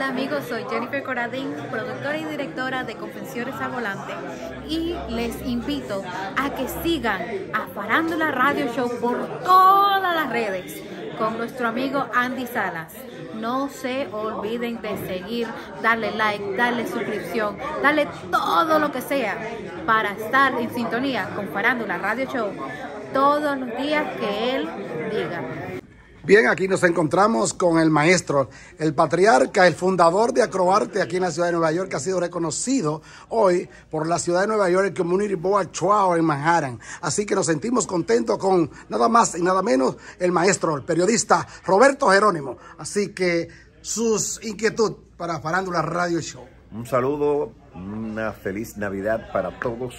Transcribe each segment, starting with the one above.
Hola amigos, soy Jennifer Coradín, productora y directora de Confesiones a Volante y les invito a que sigan a Farándula Radio Show por todas las redes con nuestro amigo Andy Salas. No se olviden de seguir, darle like, darle suscripción, darle todo lo que sea para estar en sintonía con Farándula Radio Show todos los días que él diga. Bien, aquí nos encontramos con el maestro, el patriarca, el fundador de Acroarte aquí en la ciudad de Nueva York, que ha sido reconocido hoy por la ciudad de Nueva York, el Community Board Trial en Manhattan. Así que nos sentimos contentos con nada más y nada menos el maestro, el periodista Roberto Jerónimo. Así que sus inquietudes para Farándula Radio Show. Un saludo, una feliz Navidad para todos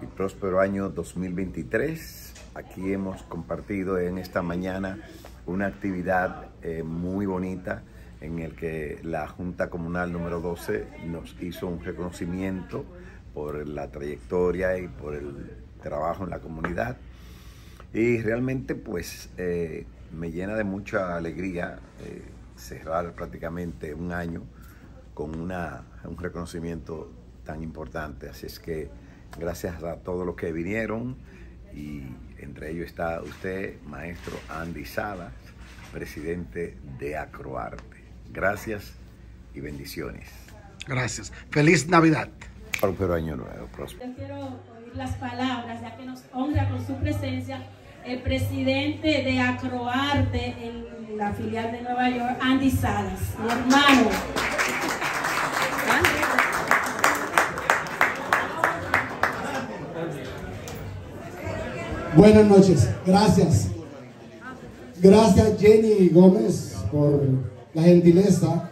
y próspero año 2023 Aquí hemos compartido en esta mañana una actividad eh, muy bonita en el que la Junta Comunal número 12 nos hizo un reconocimiento por la trayectoria y por el trabajo en la comunidad. Y realmente pues eh, me llena de mucha alegría eh, cerrar prácticamente un año con una, un reconocimiento tan importante. Así es que gracias a todos los que vinieron y entre ellos está usted, maestro Andy Salas, presidente de Acroarte. Gracias y bendiciones. Gracias. Feliz Navidad. Próspero año nuevo. Próspero. Yo quiero oír las palabras, ya que nos honra con su presencia el presidente de Acroarte en la filial de Nueva York, Andy Salas, mi hermano. Buenas noches, gracias. Gracias Jenny Gómez por la gentileza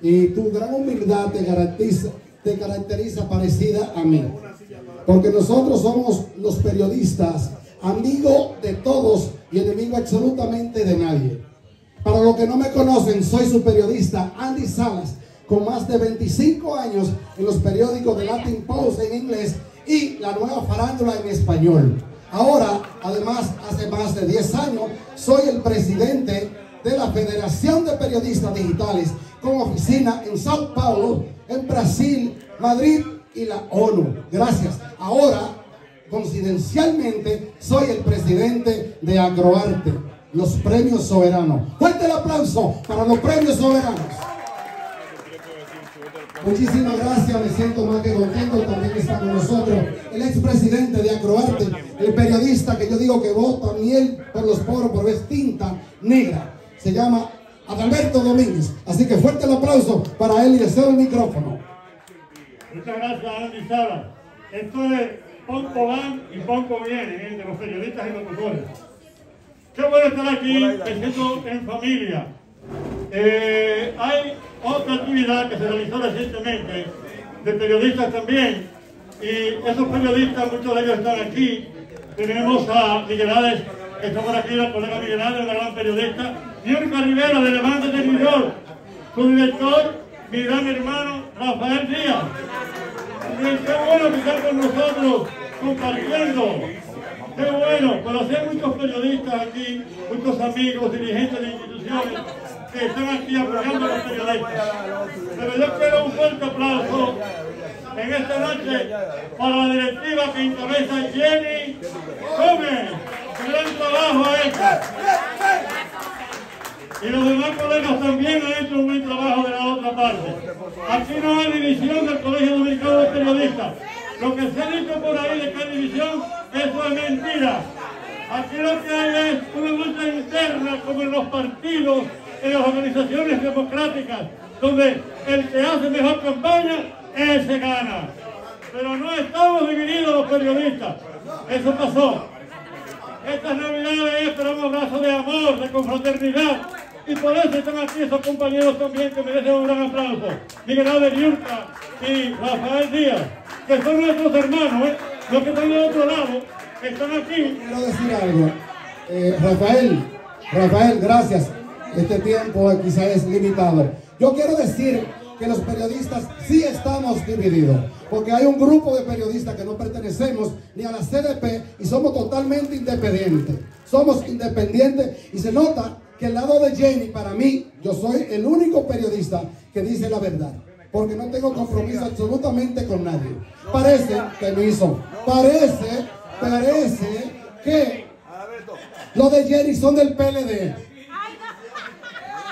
y tu gran humildad te caracteriza, te caracteriza parecida a mí. Porque nosotros somos los periodistas, amigos de todos y enemigo absolutamente de nadie. Para los que no me conocen, soy su periodista Andy Salas, con más de 25 años en los periódicos de Latin Post en inglés y la nueva farándula en español. Ahora, además, hace más de 10 años, soy el presidente de la Federación de Periodistas Digitales con oficina en Sao Paulo, en Brasil, Madrid y la ONU. Gracias. Ahora, coincidencialmente, soy el presidente de Agroarte, los premios soberanos. Fuerte el aplauso para los premios soberanos. Muchísimas gracias, me siento más que contento. También está con nosotros el expresidente de Acroarte, el periodista que yo digo que vota miel por los poros por es tinta negra. Se llama Adalberto Domínguez. Así que fuerte el aplauso para él y le cedo el micrófono. Muchas gracias, Andy Sara. Esto es poco van y poco viene, ¿eh? de los periodistas y locutores. Qué bueno estar aquí, me siento en familia. Eh, hay otra actividad que se realizó recientemente de periodistas también y esos periodistas, muchos de ellos están aquí. Tenemos a Miguel Ades, que está por aquí, la colega Miguel Ades, una gran periodista. Niurka Rivera, de Levante de New York. Su director, mi gran hermano, Rafael Díaz. Y qué bueno que están con nosotros compartiendo. Qué bueno, conocer muchos periodistas aquí, muchos amigos, dirigentes de instituciones que están aquí apoyando a los periodistas. Pero yo quiero un fuerte aplauso en esta noche para la directiva que encabeza Jenny Gómez. Gran trabajo a esta. Y los demás colegas también han hecho un buen trabajo de la otra parte. Aquí no hay división del Colegio Dominicano de Periodistas. Lo que se ha dicho por ahí de que hay división, eso es mentira. Aquí lo que hay es una lucha interna como en los partidos, en las organizaciones democráticas, donde el que hace mejor campaña, ese gana. Pero no estamos divididos los periodistas. Eso pasó. Estas navidades esperamos brazos de amor, de confraternidad. Y por eso están aquí esos compañeros también que merecen un gran aplauso. Miguel Ángel Yurka y Rafael Díaz, que son nuestros hermanos, ¿eh? los que están del otro lado, están aquí. Quiero decir algo. Eh, Rafael, Rafael, gracias. Este tiempo quizás es limitado. Yo quiero decir que los periodistas sí estamos divididos, porque hay un grupo de periodistas que no pertenecemos ni a la CDP y somos totalmente independientes. Somos independientes y se nota que al lado de Jenny, para mí, yo soy el único periodista que dice la verdad. Porque no tengo compromiso absolutamente con nadie. Parece, permiso, parece, parece que los de Jenny son del PLD.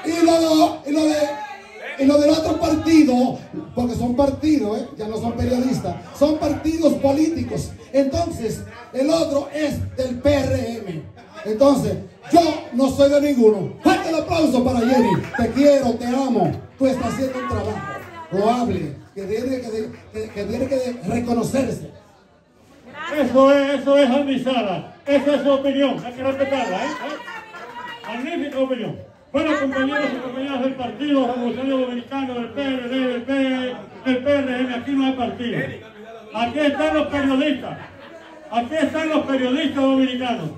Y lo, y lo de y lo del otro partido, porque son partidos, ¿eh? ya no son periodistas, son partidos políticos. Entonces, el otro es del PRM. Entonces, yo no soy de ninguno. Fuerte el aplauso para Jenny. Te quiero, te amo. Tú estás haciendo un trabajo loable que tiene que, reconocerse. Eso es, eso es Andy Esa es su opinión. Hay que respetarla, ¿eh? ¿Eh? Magnífica opinión. Bueno, compañeros y compañeras del Partido Revolucionario Dominicano, del PRD, del, del PRM, aquí no hay partido. Aquí están los periodistas. Aquí están los periodistas dominicanos.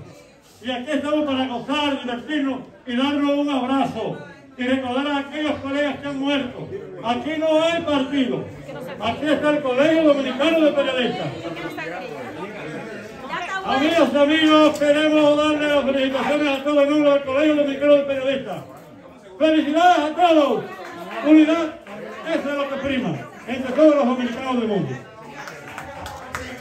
Y aquí estamos para gozar, divertirnos y darnos un abrazo y recordar a aquellos colegas que han muerto. Aquí no hay partido. Aquí está el Colegio Dominicano de Periodistas. Amigos y amigos, queremos darle las felicitaciones a todo el mundo del Colegio Dominicano de Periodistas. ¡Felicidades a todos! Unidad, eso es lo que prima entre todos los dominicanos del mundo.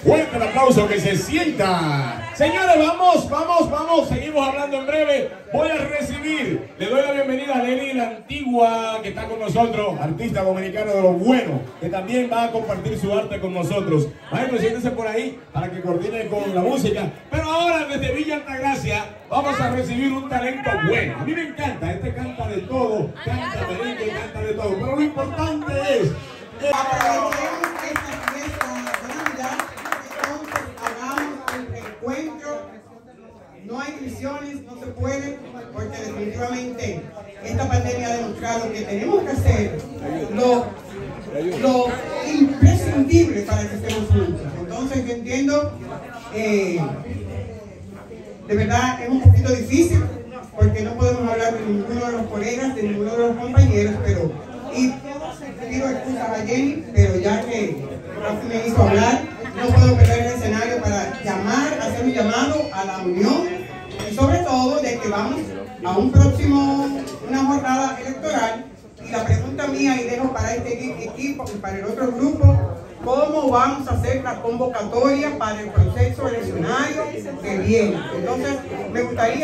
Fuerte el aplauso que se sienta. Señores, vamos, vamos, vamos. Seguimos hablando en breve. Voy a recibir, le doy la bienvenida a Lenny, la antigua que está con nosotros, artista dominicano de lo bueno, que también va a compartir su arte con nosotros. Maestro, siéntese por ahí para que coordine con la música. Pero ahora, desde Villa Altagracia, vamos a recibir un talento bueno. A mí me encanta, este canta de todo, canta de canta de todo. Pero lo importante es. no hay prisiones, no se puede, porque definitivamente esta demostrado que tenemos que hacer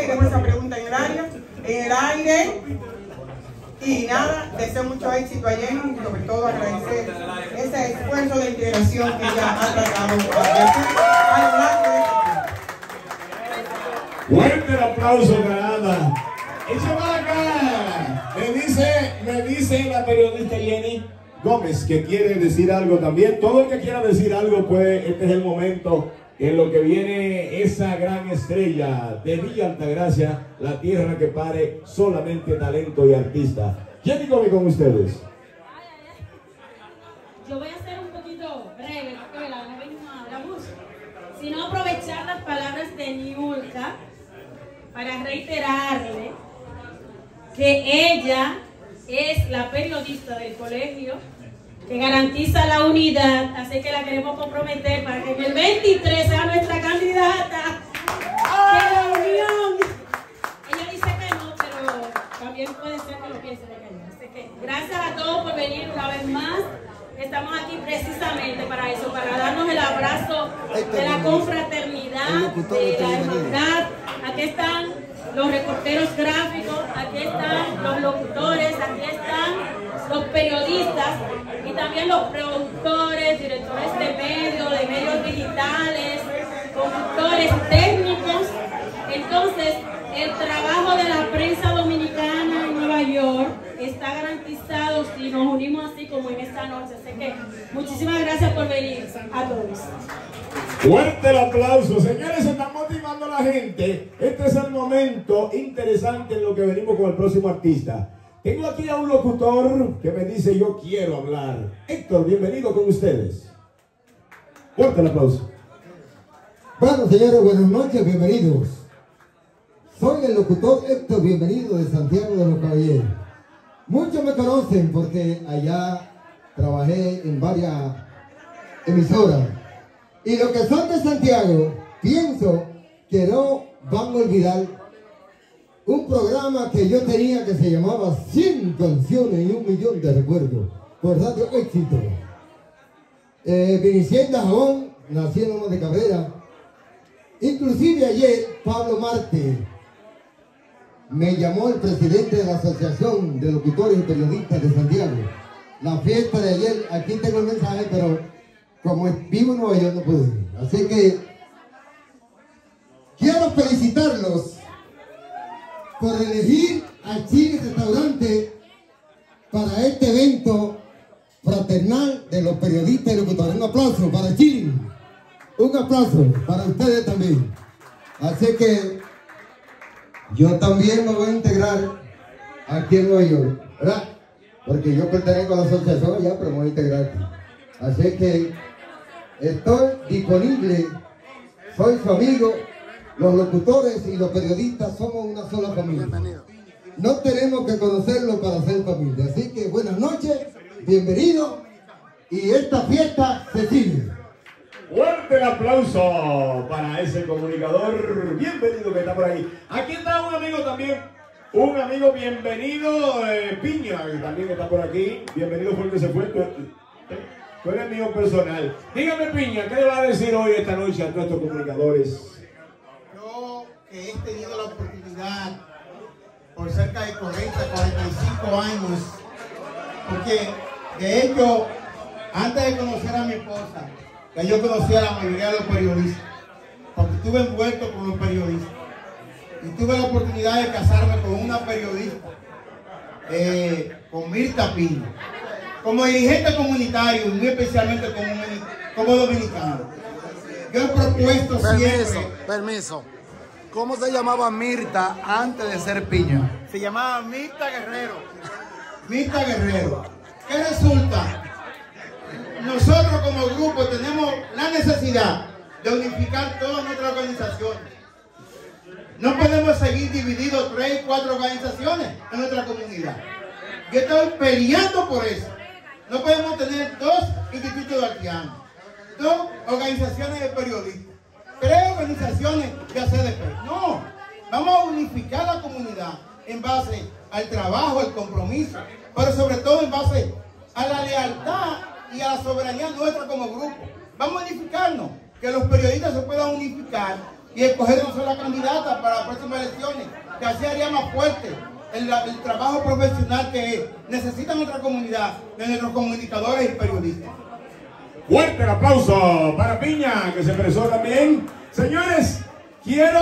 dejo esa pregunta en el área, en el aire, y nada, deseo mucho éxito a Jenny sobre todo agradecer ese esfuerzo de integración que ella ha tratado Fuerte el aplauso, caramba. Echa para acá. Me dice, me dice la periodista Jenny Gómez que quiere decir algo también. Todo el que quiera decir algo, pues este es el momento en lo que viene esa gran estrella de Villa Altagracia, la tierra que pare solamente talento y artista. Jenny Gómez con ustedes. Yo voy a ser un poquito breve, la no vengo a hablar mucho, sino aprovechar las palabras de Niulka para reiterarle que ella es la periodista del colegio que garantiza la unidad, así que la queremos comprometer para que en el 23 sea nuestra candidata. ¡Que la unión! Ella dice que no, pero también puede ser que lo piense de que Así que gracias a todos por venir una vez más. Estamos aquí precisamente para eso, para darnos el abrazo de la confraternidad, de la hermandad. Aquí están los reporteros gráficos, aquí están los locutores, aquí están los periodistas también los productores, directores de medios, de medios digitales, conductores técnicos. Entonces, el trabajo de la prensa dominicana en Nueva York está garantizado si nos unimos así como en esta noche. Así que muchísimas gracias por venir a todos. Fuerte el aplauso. Señores, se está motivando la gente. Este es el momento interesante en lo que venimos con el próximo artista. Tengo aquí a un locutor que me dice yo quiero hablar. Héctor, bienvenido con ustedes. Fuerte el aplauso. Bueno, señores, buenas noches, bienvenidos. Soy el locutor Héctor, bienvenido de Santiago de los Caballeros. Muchos me conocen porque allá trabajé en varias emisoras. Y los que son de Santiago, pienso que no van a olvidar un programa que yo tenía que se llamaba 100 canciones y un millón de recuerdos por Radio Éxito. Eh, Vinicienda Jabón, nací en de Cabrera. Inclusive ayer, Pablo Marte, me llamó el presidente de la Asociación de Locutores y Periodistas de Santiago. La fiesta de ayer, aquí tengo el mensaje, pero como vivo en Nueva York no puedo ir. Así que quiero felicitarlos por elegir a Chile Restaurante para este evento fraternal de los periodistas y locutores. Un aplauso para Chile. Un aplauso para ustedes también. Así que yo también me voy a integrar aquí en Nueva York, ¿verdad? Porque yo pertenezco a la asociación allá, pero me voy a integrar. Así que estoy disponible, soy su amigo, los locutores y los periodistas somos una sola familia. No tenemos que conocerlo para ser familia. Así que buenas noches, bienvenido y esta fiesta se sigue. Fuerte el aplauso para ese comunicador bienvenido que está por ahí. Aquí está un amigo también, un amigo bienvenido, eh, Piña, que también está por aquí. Bienvenido porque se fue. Tú, eres mío personal. Dígame, Piña, ¿qué le va a decir hoy, esta noche, a estos comunicadores? Que he tenido la oportunidad por cerca de 40, 45 años, porque de hecho, antes de conocer a mi esposa, que yo conocía a la mayoría de los periodistas, porque estuve envuelto con los periodistas. Y tuve la oportunidad de casarme con una periodista, eh, con Mirta Pino, como dirigente comunitario, muy especialmente como, como dominicano. Yo he propuesto Permiso, siempre... permiso. ¿Cómo se llamaba Mirta antes de ser Piña? Se llamaba Mirta Guerrero. Mirta Guerrero. ¿Qué resulta? Nosotros como grupo tenemos la necesidad de unificar todas nuestras organizaciones. No podemos seguir divididos tres, cuatro organizaciones en nuestra comunidad. Yo estoy peleando por eso. No podemos tener dos institutos de arteanos, dos organizaciones de periodistas, tres organizaciones de ACDP. No, vamos a unificar la comunidad en base al trabajo, al compromiso, pero sobre todo en base a la lealtad y a la soberanía nuestra como grupo. Vamos a unificarnos, que los periodistas se puedan unificar y escoger una sola candidata para las próximas elecciones, que así haría más fuerte el, el trabajo profesional que necesita nuestra comunidad, de nuestros comunicadores y periodistas. Fuerte el aplauso para Piña, que se expresó también. Señores, quiero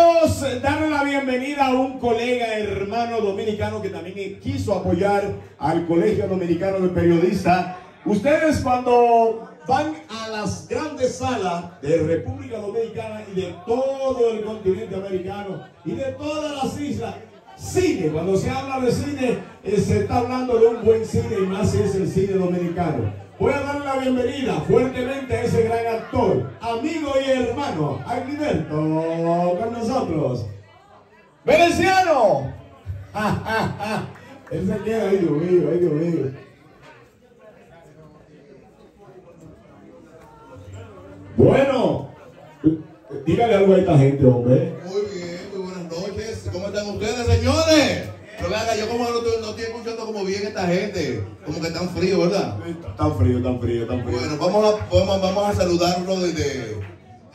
darle la bienvenida a un colega, hermano dominicano que también quiso apoyar al Colegio Dominicano de Periodistas. Ustedes cuando van a las grandes salas de República Dominicana y de todo el continente americano y de todas las islas, cine, cuando se habla de cine, eh, se está hablando de un buen cine y más es el cine dominicano. Voy a darle la bienvenida fuertemente a ese gran actor, amigo y hermano, Aguilberto, con nosotros. ¡Veneciano! Él se queda, ay Dios mío, ay. Bueno, dígale algo a esta gente, hombre. Muy bien, muy buenas noches. ¿Cómo están ustedes, señores? Pero vean, yo como no estoy, no estoy escuchando como bien esta gente. Como que están frío, ¿verdad? Tan frío, tan frío, tan frío. Bueno, vamos a, vamos, vamos a saludarlo desde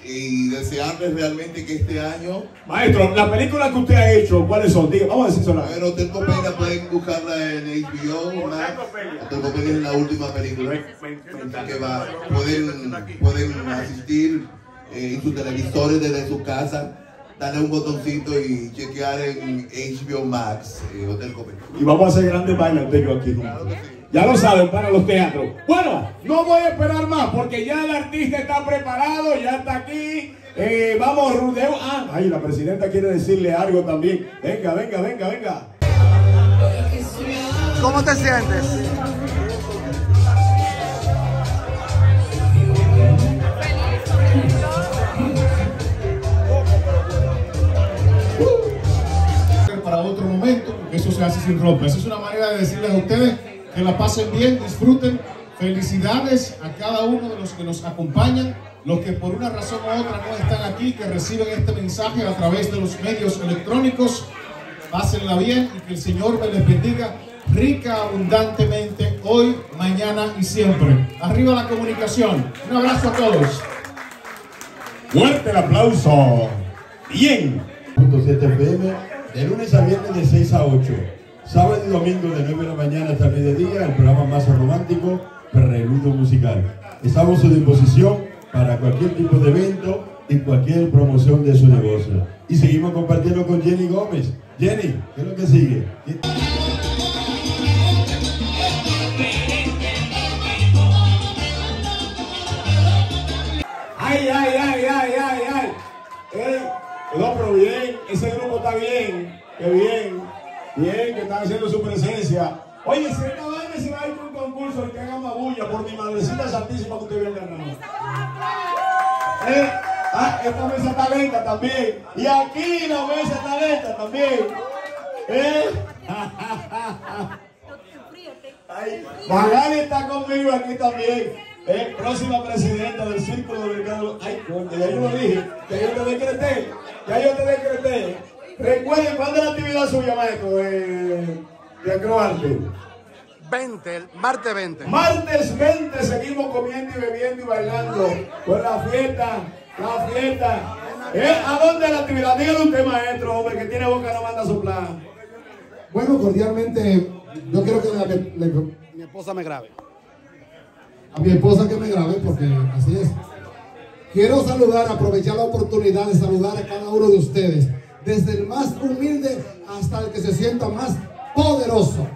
y desearles realmente que este año. Maestro, las películas que usted ha hecho, ¿cuáles son? Diga, vamos a decir sola. Bueno, Hotel Copelia pueden buscarla en HBO. Max. Hotel Copelia es la última película que va. Pueden, pueden asistir eh, en sus televisores desde su casa. Darle un botoncito y chequear en HBO Max, eh, Hotel Copelia. Y vamos a hacer grandes bailes yo aquí. Ya lo saben, para los teatros. Bueno, no voy a esperar más porque ya el artista está preparado, ya está aquí. Eh, vamos, Rudeo. Ah, ahí la presidenta quiere decirle algo también. Venga, venga, venga, venga. ¿Cómo te sientes? Para otro momento, porque eso se hace sin ropa. Esa es una manera de decirles a ustedes que la pasen bien, disfruten. Felicidades a cada uno de los que nos acompañan, los que por una razón u otra no están aquí, que reciben este mensaje a través de los medios electrónicos. pásenla bien y que el Señor me les bendiga rica, abundantemente, hoy, mañana y siempre. Arriba la comunicación. Un abrazo a todos. Fuerte el aplauso. Bien. 7 FM, de lunes a viernes de 6 a 8. Sábado y domingo de 9 de la mañana hasta mediodía, el programa más romántico, Preludio Musical. Estamos a su disposición para cualquier tipo de evento y cualquier promoción de su negocio. Y seguimos compartiendo con Jenny Gómez. Jenny, ¿qué es lo que sigue? Están haciendo su presencia. Oye, si esta vaina se va a ir por un concurso, el que haga más bulla por mi madrecita santísima que usted viene ganando. Eh, ah, esta mesa está lenta también. Y aquí la mesa está lenta también. Eh. Magali está conmigo aquí también. Eh, próxima presidenta del Círculo Dominicano. Ay, coño, ya yo lo dije. Ya yo te decreté. Ya yo te decreté. Recuerden, ¿cuándo es la actividad suya, maestro? De, de acroarte. 20, el martes 20. Martes 20 seguimos comiendo y bebiendo y bailando. Con la fiesta, la fiesta. Eh, ¿A dónde es la actividad? Dígale usted, maestro, hombre, que tiene boca no manda a soplar. Bueno, cordialmente, yo quiero que la- Mi esposa me grabe. a mi esposa que me grabe, porque así es. Quiero saludar, aprovechar la oportunidad de saludar a cada uno de ustedes, desde el más humilde hasta el que se sienta más poderoso.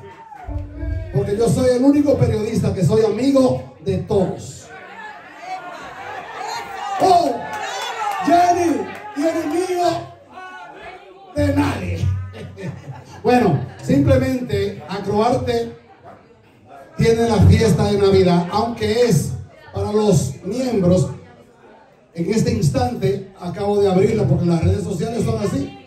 Porque yo soy el único periodista que soy amigo de todos. ¡Oh! Jenny y enemigo de nadie. Bueno, simplemente Acroarte tiene la fiesta de Navidad, aunque es para los miembros. En este instante acabo de abrirla porque las redes sociales son así.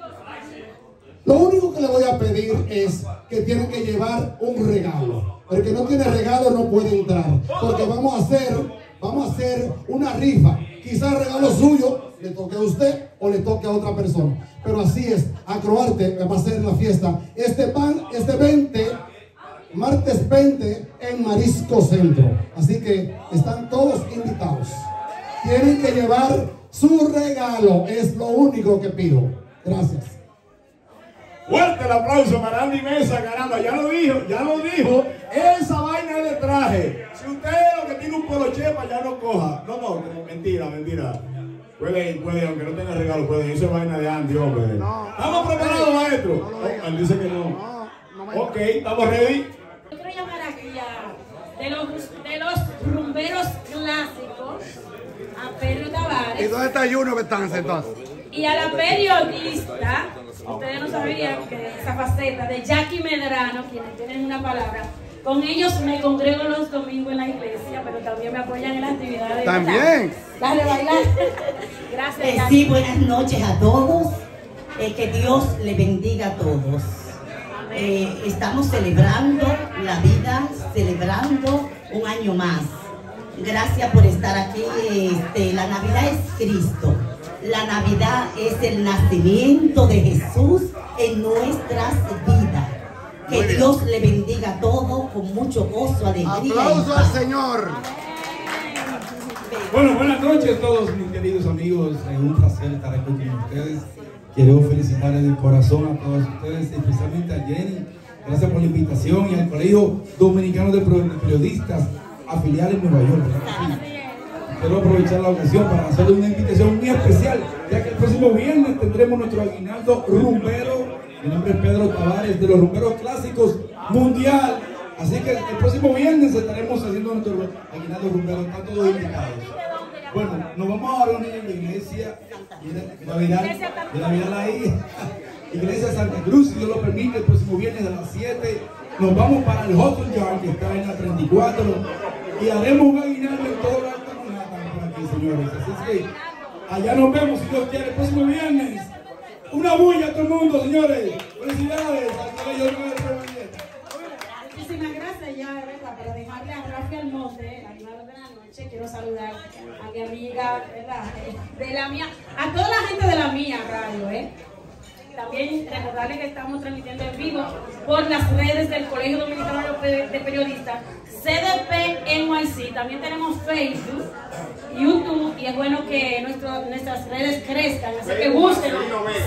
Lo único que le voy a pedir es que tienen que llevar un regalo. El que no tiene regalo no puede entrar. Porque vamos a hacer, vamos a hacer una rifa. Quizás regalo suyo le toque a usted o le toque a otra persona. Pero así es. Acroarte va a ser la fiesta. Este pan, este 20, martes 20 en Marisco Centro. Así que están todos invitados. Tienen que llevar su regalo. Es lo único que pido. Gracias. Fuerte el aplauso para Andy Mesa, caramba, ya lo dijo, ya lo dijo. Esa vaina es de traje. Si usted es lo que tiene un polo chepa, ya no coja. No, no, mentira, mentira. Puede ir, puede ir, aunque no tenga regalo, puede ir. Eso es vaina de Andy, hombre. ¿Estamos preparados, maestro? Oh, él dice que no. Ok, ¿estamos ready? Yo quiero llamar aquí a de los, de los rumberos clásicos, a Pedro ¿Y Tavares dónde está Junior Betances entonces? y a la periodista, ustedes no sabían que esa faceta de Jackie Medrano, quienes tienen una palabra, con ellos me congrego los domingos en la iglesia, pero también me apoyan en las actividades. También. Dale, bailar. Gracias, Eh, sí, buenas noches a todos. Eh, que Dios le bendiga a todos. Eh, estamos celebrando la vida, celebrando un año más. Gracias por estar aquí. Este, la Navidad es Cristo. La Navidad es el nacimiento de Jesús en nuestras vidas. Que. Dios le bendiga a todos con mucho gozo, alegría. y Aplauso al Señor. Bueno, buenas noches a todos mis queridos amigos. Es un placer estar aquí con ustedes. Quiero felicitar de corazón a todos ustedes, especialmente a Jenny. Gracias por la invitación y al Colegio Dominicano de Periodistas afiliado en Nueva York. Quiero aprovechar la ocasión para hacerle una invitación muy especial, ya que el próximo viernes tendremos nuestro aguinaldo rumbero. Mi nombre es Pedro Tavares de los rumberos clásicos mundial. Así que el próximo viernes estaremos haciendo nuestro aguinaldo rumbero. Están todos invitados. Bueno, nos vamos a reunir en la iglesia de Navidad, de Navidad ahí, iglesia Santa Cruz, si Dios lo permite, el próximo viernes a las 7. Nos vamos para el Hudson Yard, que está en la 34, y haremos un aguinaldo en todo el allá nos vemos, si Dios quiere, el próximo viernes. Una bulla a todo el mundo, señores. Felicidades Muchísimas gracias ya, verdad, para dejarle a Rafi Almonte, animador de la noche, quiero saludar a mi amiga, ¿verdad? De la mía, a toda la gente de la mía radio, ¿eh? También recordarles que estamos transmitiendo en vivo por las redes del Colegio Dominicano de Periodistas, CDP NYC. También tenemos Facebook, YouTube y es bueno que nuestro, nuestras redes crezcan. Así que busquen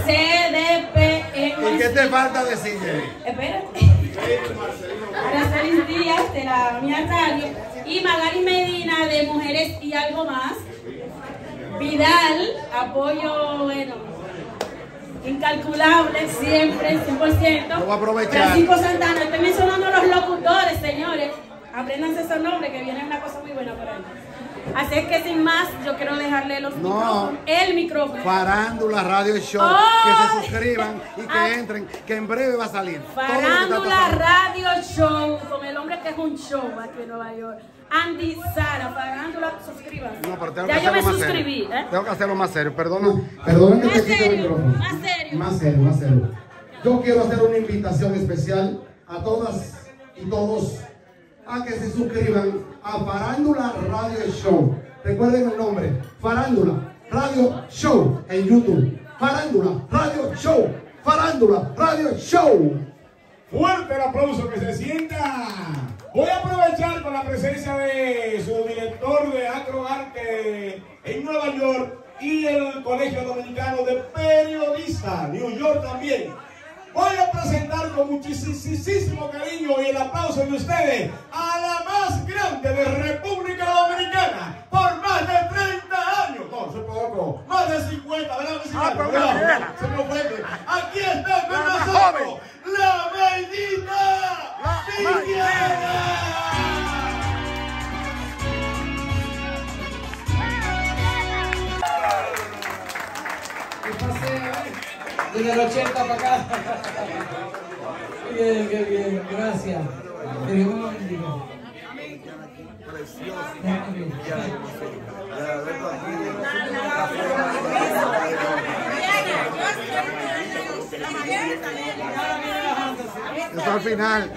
CDP NYC. ¿Y qué te falta decir? Espérate. Araceli Díaz de la Mía Radio y Magali Medina de Mujeres y Algo Más. Vidal, apoyo, bueno, incalculable, siempre, 100%. Lo voy a aprovechar. Francisco Santana, estoy mencionando a los locutores, señores. Apréndanse esos nombres que viene una cosa muy buena por ahí. Así es que sin más, yo quiero dejarle los No. micrófonos, el micrófono. Farándula Radio Show. ¡Oh! Que se suscriban y que Ah. entren, que en breve va a salir. Farándula. Radio Show con el hombre que es un show aquí en Nueva York. Andy Sara, Farándula, suscríbanse. No, pero tengo ya que yo me más suscribí, serio. ¿eh? Tengo que hacerlo más serio, perdona. Perdona que Más te quite el serio, micrófono. más serio. Más serio, más serio. Yo quiero hacer una invitación especial a todas y todos a que se suscriban a Farándula Radio Show. Recuerden el nombre, Farándula Radio Show en YouTube. Farándula Radio Show. Farándula Radio Show. Fuerte el aplauso que se sienta. Voy a aprovechar con la presencia de su director de Acroarte en Nueva York y el Colegio Dominicano de Periodistas, New York también. Voy a presentar con muchísimo cariño y el aplauso de ustedes a la más grande de República Dominicana por más de 30 años. No, soy poco, más de 50, ¿verdad? que sí? Ah, vieja. se me ofende. Aquí está con nosotros la bendita Viviana. Desde el 80 para acá. Bien, qué bien, gracias. Que Dios me lo bendiga. Eso al final.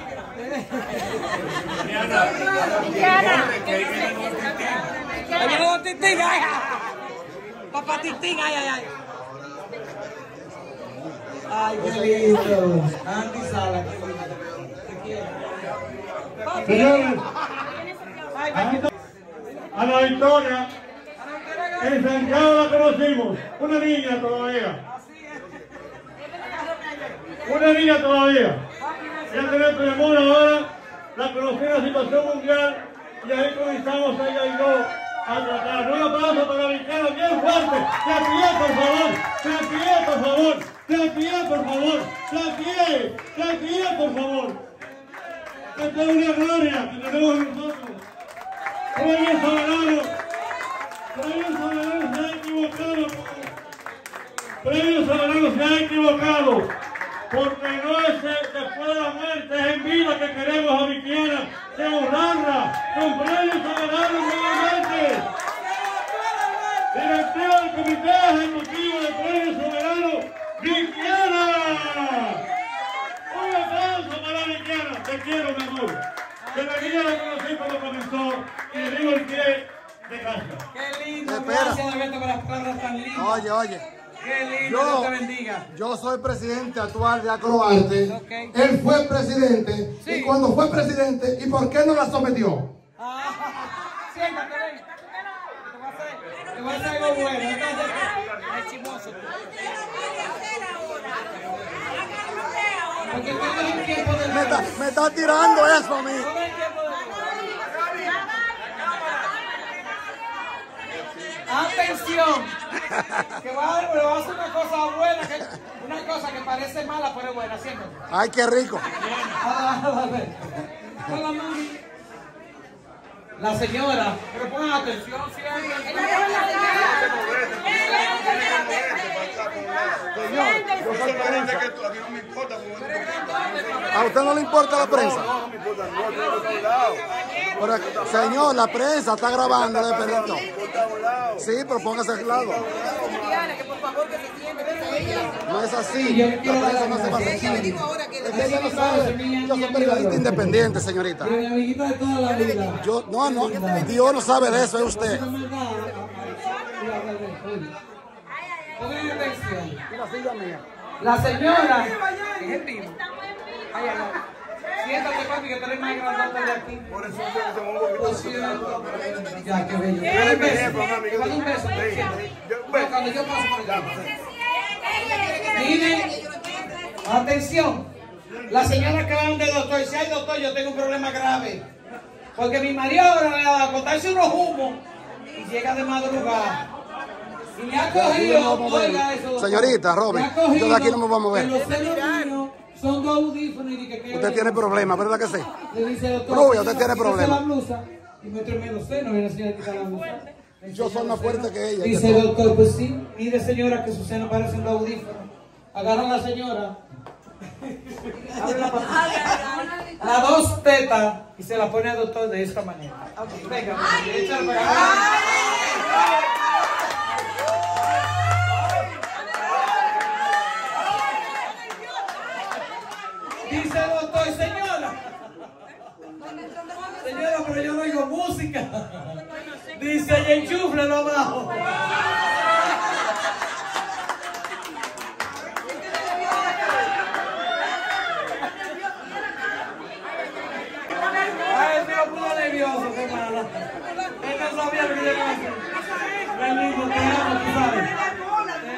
Papá Tintín, ay, ay, ay. Ay, qué lindo. Andy Sala, qué lindo. Te quiero. Señores, a la victoria, en Santiago la conocimos, una niña todavía. Una niña todavía. Ya tenemos temor ahora, la conocí en la situación mundial y ahí comenzamos ella y yo a tratar. Un aplauso para la victoria bien fuerte. Pie, por favor. Pie, por favor. Pie, por favor. De pie, por favor. Esta es una gloria que tenemos nosotros. Premio Soberano. Premio Soberano se ha equivocado. Premio Soberano se ha equivocado. Porque no es después de la muerte, es en vida que queremos a Viviana, de honrarla con Premio Soberano nuevamente. Directiva del Comité Ejecutivo de Premio Soberano, Viviana. Un aplauso para Viviana. Te quiero, mi amor. Que la niña la conocí cuando comenzó y le digo el pie de casa. Qué lindo, Espera. gracias Alberto por las palabras tan lindas. Oye, oye. Qué lindo, Yo, Dios te bendiga. yo soy presidente actual de Acroarte. Él fue presidente Sí. y cuando fue presidente, ¿y por qué no la sometió? Ah, siéntate, ven. Te voy a hacer- algo bueno. Chimoso. Porque tiempo del Me está, me está tirando eso a mí. Atención, que va a, le voy a hacer una cosa buena, que, una cosa que parece mala, pero es buena. Ay, qué rico. La señora, pero pongan atención siempre. Yo soy prensa. ¿A usted no le importa la prensa? Pero, señor, la prensa está grabando, le permito. Sí, pero póngase al lado. No es así. La prensa no se va a sentir. Es que ella no sabe. Yo soy periodista independiente, señorita. Yo, no, no, Dios no sabe de eso, es usted. La silla mía. La señora. Es el primo. Ay, ay, ay. Siéntate, papi, que tú eres más grandote de aquí. Por eso Lo siento. Ya, qué bello. Dale un beso. Dale un beso. Cuando yo paso por allá. Miren, atención. La señora que va donde el doctor, si hay doctor, yo tengo un problema grave. Porque mi marido ahora le va a contarse unos humos y llega de madrugada. Y me ha cogido, oiga eso. doctor. Señorita, cogido yo de aquí no me voy a mover. que los senos míos son dos audífonos y dije que Usted tiene problemas, ¿verdad que sí? Le dice doctor. Rubia, usted tiene problemas. la blusa y me tremendo seno y la señora quita la blusa. Yo soy más fuerte que ella. Dice el doctor, pues sí, mire señora que su seno parece un audífono. Agarra a la señora, abre la patita, las dos tetas y se la pone al doctor de esta manera. Ok, Venga, échale para acá. Dice el doctor, señora. Señora, pero yo no oigo música. Dice, y enchúflelo abajo. Ay, me puso nervioso, qué malo. Él no sabía lo que yo iba a hacer. Qué lindo, te amo, tú sabes. Te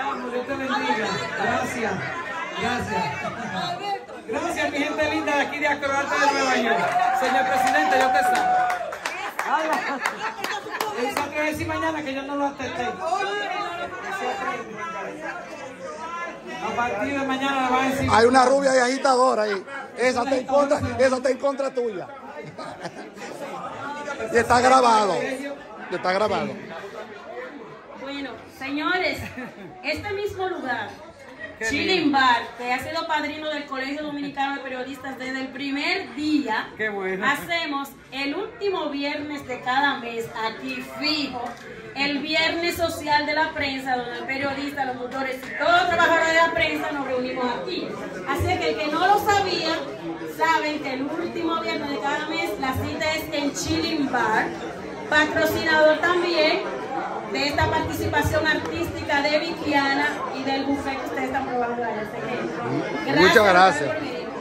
amo, Dios te bendiga. Gracias, gracias. Gracias, mi gente linda de aquí de Acroarte de Nueva York. Señor presidente, yo te sabe. Él se atreve a decir mañana que yo no lo acepté. A partir de mañana le va a decir. Hay una rubia y agitadora ahí. Esa está en contra, esa está en contra tuya. Y está grabado. Y está grabado. Bueno, señores, este mismo lugar, Chilling Bar, que ha sido padrino del Colegio Dominicano de Periodistas desde el primer día, Qué bueno. hacemos el último viernes de cada mes aquí fijo, el viernes social de la prensa, donde periodistas, locutores y todos los trabajadores de la prensa nos reunimos aquí. Así que el que no lo sabía, saben que el último viernes de cada mes la cita es en Chilling Bar, patrocinador también de esta participación artística de Vikiana y del buffet que ustedes están probando allá. Que, Muchas gracias.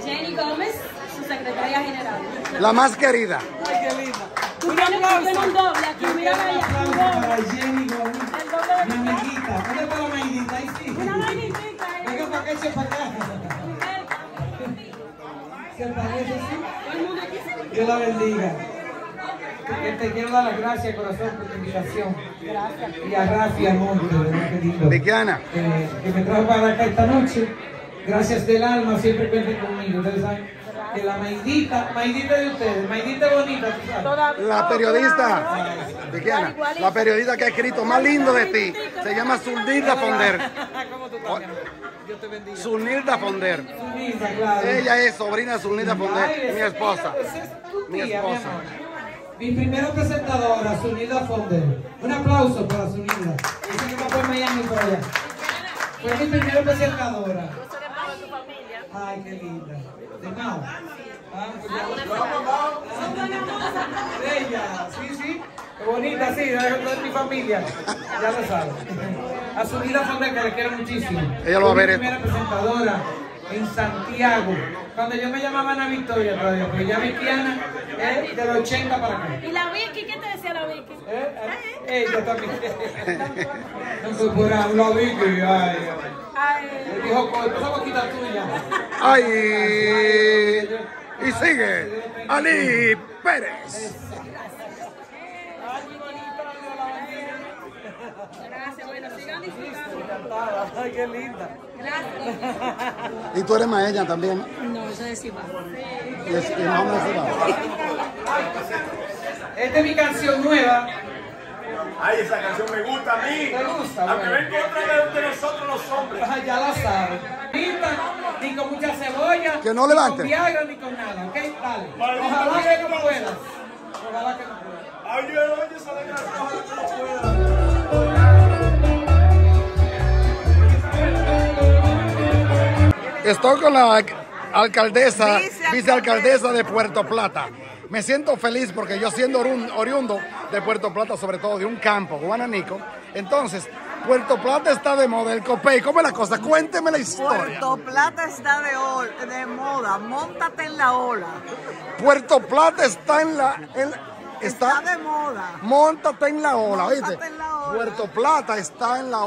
Jenny Gómez, su secretaria general. La más querida. Ay, qué linda. Tú Un tienes, un doble aquí, mira Un allá. para. Jenny Gómez. El doble de Mi amiguita. ¿Dónde está la amiguita? Ahí sí. Una magnifica, eh. Venga para acá, eche para acá. ¿Se parece así? Todo el mundo aquí se- Dios la bendiga. Que te quiero dar las gracias, corazón, por tu invitación. Gracias. Y a Rafi de verdad lindo. Vikiana. Eh, que me trajo para acá esta noche. Gracias del alma, siempre cuenten conmigo. Ustedes saben que la Maidita, Maidita de ustedes, Maidita bonita, tú sabes. La periodista. Vikiana. La periodista que ha escrito más lindo de ti. Se llama Zulnilda Fonder. ¿Cómo tú? Dios te bendiga. Zulnilda Fonder. Claro. Ella es sobrina de Zulnilda Fonder, mi es esposa. Mi esposa. Mi primera presentadora, Sunilda Fonder. Un aplauso para Sunilda. Dice que va por Miami por allá. Fue mi primera presentadora. Ay, qué linda. De Mao. Ah, pues ya- Ella, sí, sí. Qué bonita, sí, de de mi familia. Ya lo sabes. A Sunilda Fonder, que le quiero muchísimo. Ella lo va a Fue ver mi primera presentadora en Santiago. Cuando yo me llamaba Ana Victoria todavía, porque ya Vikiana es del 80 para acá. ¿Y la Vicky? ¿Qué te decía la Vicky? ¿Eh? Eh, Ella también. No fue por hablar Vicky, ay, ay. Dijo, "Coge, esa boquita tuya. Ay. Y sigue. Ali Pérez. gracias. Bueno, sigan disfrutando. Ay, qué linda. Gracias. Y tú eres maella también. No, eso es Simba. Y es- menos igual. Esta es mi canción nueva. Ay, esa canción me gusta a mí. ¿Te gusta? Aunque Bueno. venga otra de, de nosotros los hombres. Ah, ya la sabes. Linda, ni con mucha cebolla. Que no ni levante. con Viagra ni con nada, ¿ok? Dale. Ojalá que no puedas. Ojalá que no puedas. Oye, oye, esa desgracia, ojalá que no pueda. Estoy con la alcaldesa, vicealcaldesa de Puerto Plata. Me siento feliz porque yo siendo oriundo de Puerto Plata, sobre todo de un campo, Guananico, entonces Puerto Plata está de moda, el copey. ¿Cómo es la cosa? Cuénteme la historia. Puerto Plata está de, de moda, montate en la ola. Puerto Plata está en la... en- está, Está de moda. Móntate en la ola, ola. Puerto Plata está en la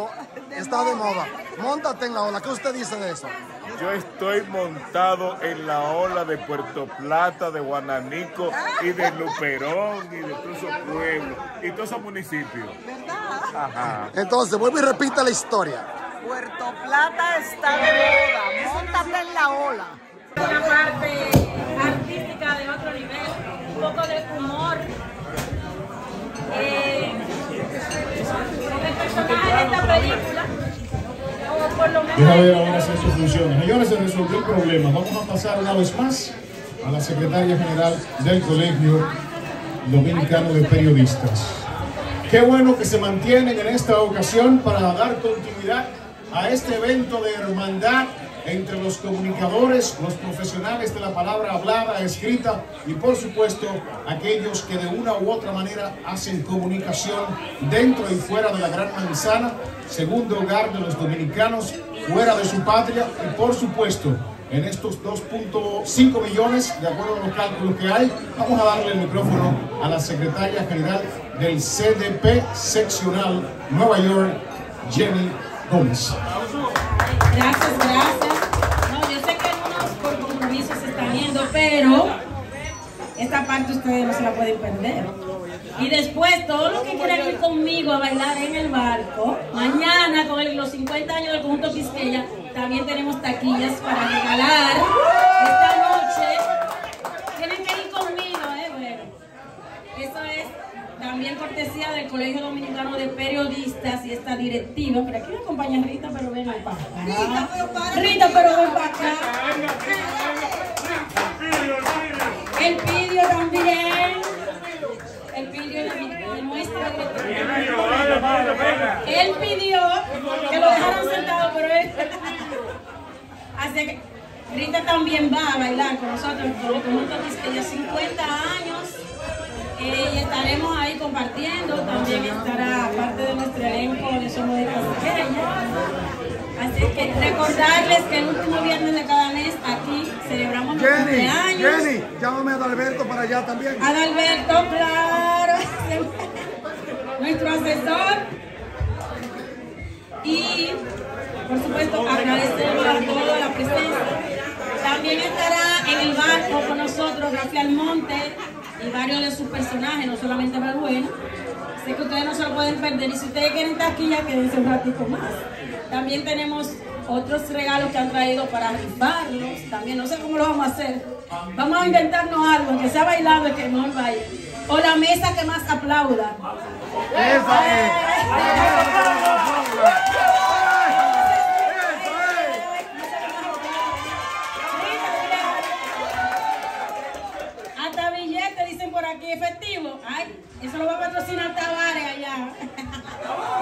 está de moda. Móntate en la ola. ¿Qué usted dice de eso? Yo estoy montado en la ola de Puerto Plata, de Guananico y de Luperón y de todos esos pueblos y todos esos municipios. Ajá. Entonces, vuelvo y repita la historia. Puerto Plata está de moda, montate en la ola. Una parte artística de otro nivel, un poco de humor. Eh, con el personaje de esta película, o por lo menos. Deja ver ahora si eso funciona. Señores, se resolvió el problema. Vamos a pasar una vez más a la secretaria general del Colegio Dominicano de Periodistas. Qué bueno que se mantienen en esta ocasión para dar continuidad a este evento de hermandad entre los comunicadores, los profesionales de la palabra hablada, escrita y por supuesto aquellos que de una u otra manera hacen comunicación dentro y fuera de la Gran Manzana, segundo hogar de los dominicanos, fuera de su patria y por supuesto en estos 2.5 millones, de acuerdo a los cálculos que hay, vamos a darle el micrófono a la secretaria general del CDP seccional Nueva York, Jenny Gómez. Gracias, gracias. No, yo sé que algunos por compromiso se están yendo, pero esta parte ustedes no se la pueden perder. Y después, todos los que quieran ir conmigo a bailar en el barco, mañana con el- los 50 años del conjunto Quisqueya, también tenemos taquillas para regalar esta noche. Tienen que ir conmigo, ¿eh? Bueno, eso es también cortesía del Colegio Dominicano de Periodistas y esta directiva. Pero aquí me acompaña Rita, pero ven para acá. Rita, pero ven para acá. El pidió también. El pidió. Él pidió que lo dejaran sentado, pero él. Así que Rita también va a bailar con nosotros con el conjunto Quisqueya 50 años. Eh, y estaremos ahí compartiendo. También estará parte de nuestro elenco de Somos de Quisqueya. Así que recordarles que el último viernes de cada mes aquí celebramos nuestro Jenny, cumpleaños. Jenny, llámame a Adalberto para allá también. Adalberto, claro. Nuestro asesor. Y, por supuesto, agradecemos a todos la presencia. También estará en el barco con nosotros Rafi Almonte y varios de sus personajes, no solamente Balbuena. Sé que ustedes no se lo pueden perder y si ustedes quieren taquilla, quédense un ratito más. También tenemos otros regalos que han traído para rifarlos. También no sé cómo lo vamos a hacer. Vamos a inventarnos algo, que sea bailado y que no baile. O la mesa que más aplauda. Hasta billete dicen por aquí, efectivo. Ay, eso lo va a patrocinar Tavares allá.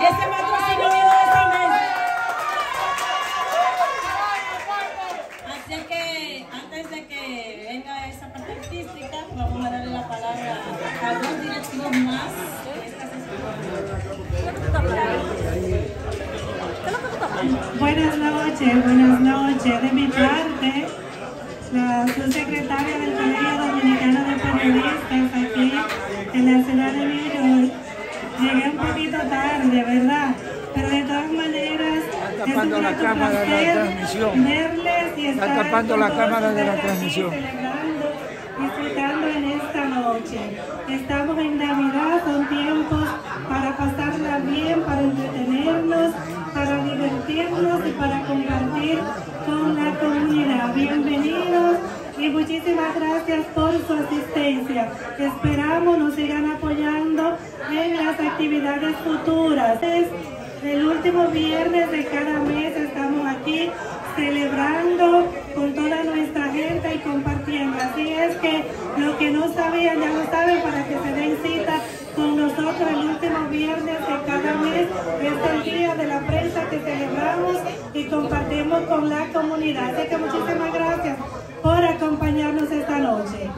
Ese patrocinio de esa mesa. Así que antes de que venga esa parte artística, vamos a darle la palabra a dos directivos más de Buenas noches, buenas noches. De mi parte, la subsecretaria del Colegio Dominicano de Periodistas aquí en la ciudad de New York. Llegué un poquito tarde, ¿verdad? Pero de todas maneras, es un tapando la grato cámara de la placer transmisión. verles y Está estar tapando con la cámara de la transmisión. disfrutando en esta noche. Estamos en Navidad, son tiempos para pasarla bien, para entretenernos, para divertirnos y para compartir con la comunidad. Bienvenidos y muchísimas gracias por su asistencia. Esperamos nos sigan apoyando en las actividades futuras. El último viernes de cada mes estamos aquí celebrando con toda nuestra gente y compartiendo. Así es que lo que no sabían ya lo saben para que se den cita con nosotros el último viernes de cada mes. Es el día de la prensa que celebramos y compartimos con la comunidad. Así que muchísimas gracias por acompañarnos esta noche.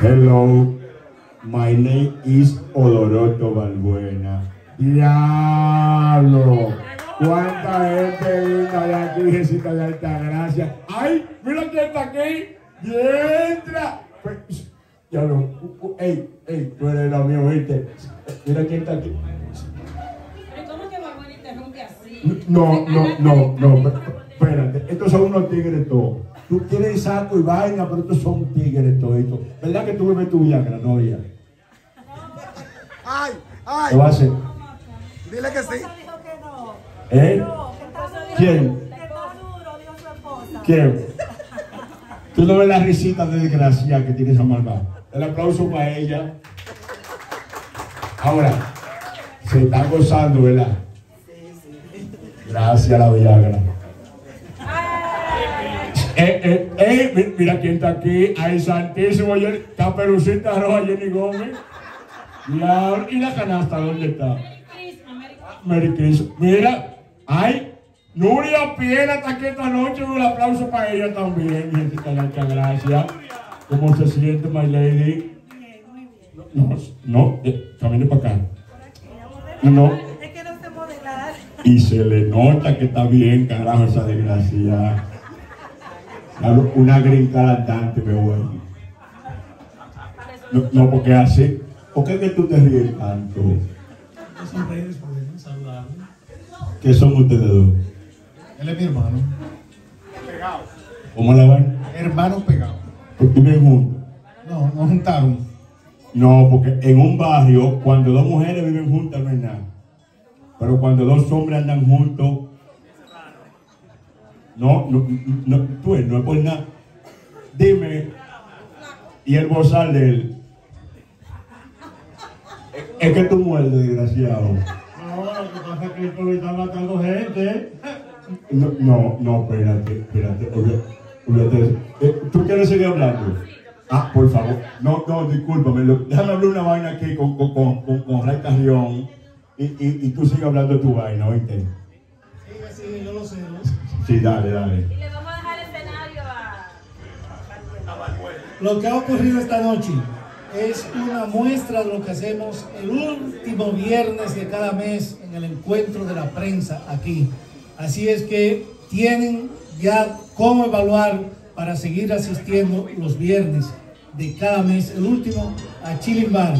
Hello. My name is Odoroto Balbuena. ¡Diablo! ¿Cuánta gente linda hay aquí, Jesita de Altagracia? ¡Ay! ¡Mira quién está aquí! ¡Entra! Pues, Ya lo. uh, ¡Ey! ¡Ey! Tú eres la mío, ¿viste? Mira quién está aquí. Pero ¿cómo que Barbona interrumpe así? No, no, no, no. Espérate. Estos son unos tigres todos. Tú tienes saco y vaina, pero estos son tigres toditos. ¿Verdad que tú bebes tu Viagra? No, ya. Ay, ay. ¿Qué va a hacer? Dile que sí. ¿Eh? ¿Quién? ¿Quién? Tú no ves la risita de desgracia que tiene esa malvada. El aplauso para ella. Ahora, se está gozando, ¿verdad? Gracias a la Viagra. Eh, eh, eh, mi- mira quién está aquí. Ay, santísimo. Caperucita Roja, Jenny Gómez. ¿Y la canasta dónde está? Mary Chris. Mira, ay, Nuria Piera está aquí esta noche. Un aplauso para ella también. Muchas gracias. ¿Cómo se siente, my lady? No, no, eh, camine para acá. No, no. Y se le nota que está bien, carajo, esa desgracia. Claro, Una gringa andante, me voy. No, no, porque así. ¿Por qué es que tú te ríes tanto? ¿Qué son ustedes dos? Él es mi hermano. ¿Cómo la van? Hermano pegado. Pues viven juntos. No, nos juntaron. No, porque en un barrio, cuando dos mujeres viven juntas, no es nada. Pero cuando dos hombres andan juntos, no, no, no, tú ves, no es por nada. Dime, y el bozal de él. Es que tú muerdes, desgraciado. No, lo que pasa es que el está matando gente. No, no, no, espérate, espérate. olvídate. Eh, ¿Tú quieres seguir hablando? Ah, por favor. No, no, discúlpame. lo- Déjame hablar una vaina aquí con, con, con, con, con Ray Carrión y, y, y tú sigues hablando tu vaina, ¿oíste? Sí, sí, yo lo sé. Sí, dale, dale. Le vamos a dejar el escenario a... Lo que ha ocurrido esta noche es una muestra de lo que hacemos el último viernes de cada mes en el encuentro de la prensa aquí. Así es que tienen ya cómo evaluar para seguir asistiendo los viernes de cada mes, el último a Chilling Bar,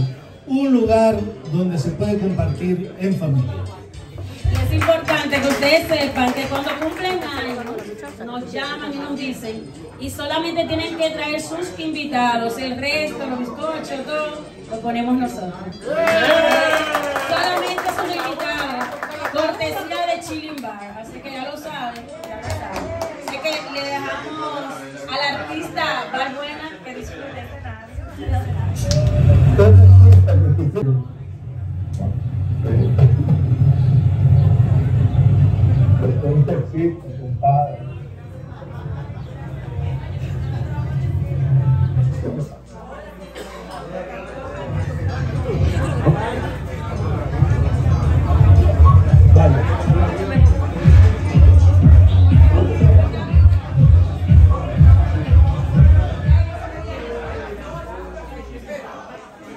un lugar donde se puede compartir en familia. Es importante que ustedes sepan que cuando cumplen años nos llaman y nos dicen y solamente tienen que traer sus invitados, el resto, los bizcochos, todo, lo ponemos nosotros. Solamente son invitados, cortesía Chilling Bar, así que ya lo saben, ya lo saben. Así que le dejamos al artista Barbuena que disfrute.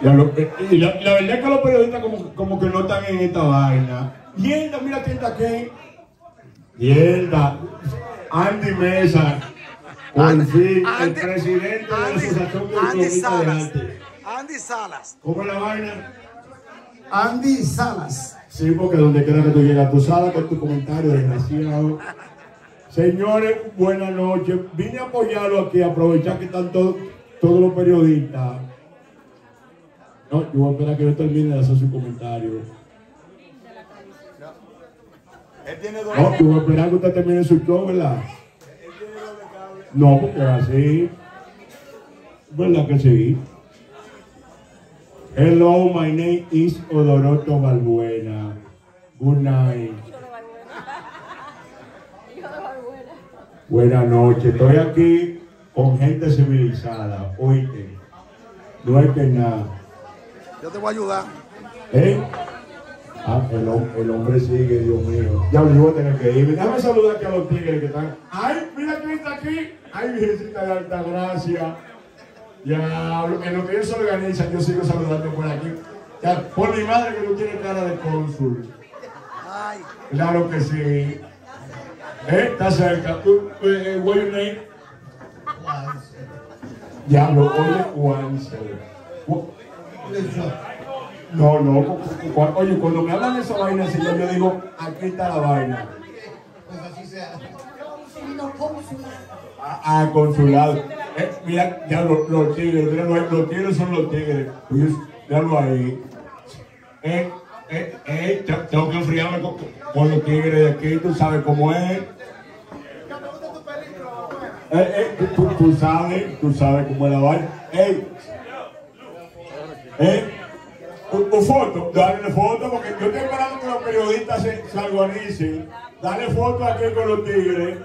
Ya lo- eh, y la, la verdad es que los periodistas como, como que no están en esta vaina. Mierda, mira quién está aquí. Mierda. Andy Mesa. Por fin, el Andy- presidente de la Asociación de Andy Periodistas de. Arte. Andy Salas. ¿Cómo es la vaina? Andy Salas. Sí, porque donde quiera que tú llegas, tú sabes que es tu comentario, desgraciado. Señores, buenas noches. Vine a apoyarlo aquí, aprovechar que están todos, todos los periodistas. No, yo voy a esperar que yo termine de hacer su comentario. No, yo voy a esperar que usted termine su show, ¿verdad? No, porque así. ¿Verdad que sí? Hello, my name is Odoroto Balbuena. Good night. Buenas noches. Estoy aquí con gente civilizada. Oíste. No hay que nada. Yo te voy a ayudar. ¿Eh? Ah, el, el hombre sigue, Dios mío. Ya yo voy a tener que ir. Déjame saludar aquí a los tigres que están. ¡Ay, mira quién está aquí! ¡Ay, Virgencita de Alta Gracia! Ya, en lo que ellos se organizan, yo sigo saludando por aquí. Ya, por mi madre que no tiene cara de cónsul. Claro que sí. ¿Eh? Está cerca. ¿Tú, eh, eh, what's your name? Diablo, oye, Juanse. No, no. Oye, cuando me hablan de esa vaina, así, yo digo, aquí está la vaina. Ah, ah, consulado. Eh, mira, ya los, los tigres, los, tigres son los tigres. Oye, míralo ahí. Eh, eh, eh, te- tengo que enfriarme con, con los tigres de aquí, tú sabes cómo es. Eh, eh, tú, tú- tú sabes, tú sabes cómo es la vaina. Ey, eh, un, un foto, dale foto, porque yo estoy esperando que los periodistas se, se organicen. Dale foto aquí con los tigres,